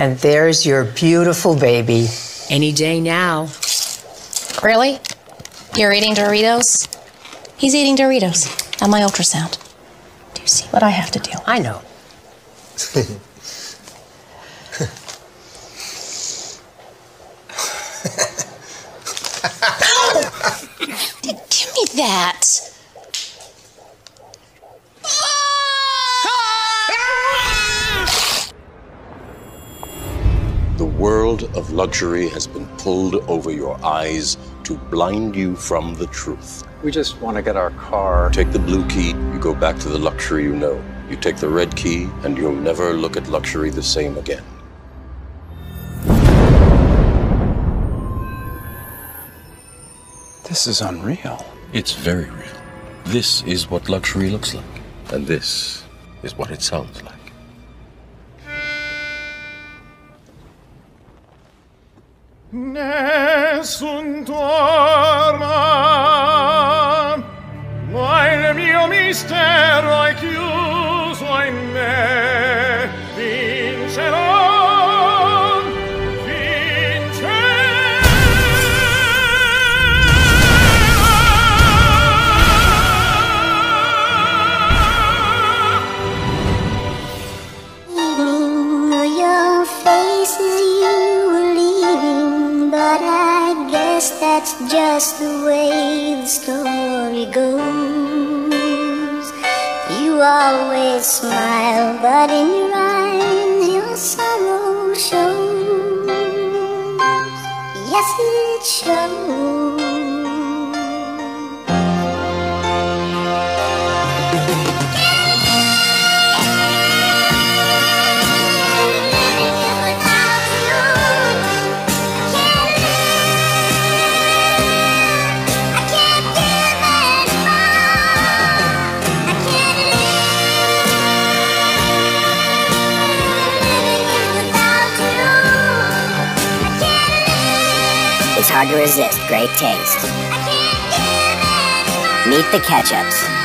And there's your beautiful baby. Any day now. Really? You're eating Doritos? He's eating Doritos on my ultrasound. Do you see what I have to do? I know. Give me that. World of luxury has been pulled over your eyes to blind you from the truth. We just want to get our car. Take the blue key, you go back to the luxury you know. You take the red key, and you'll never look at luxury the same again. This is unreal. It's very real. This is what luxury looks like, and this is what it sounds like. nessun torma, ma il mio mistero that's just the way the story goes. You always smile, but in your eyes your sorrow shows. Yes, it shows. Hard to resist great taste. Meet the Ketchups.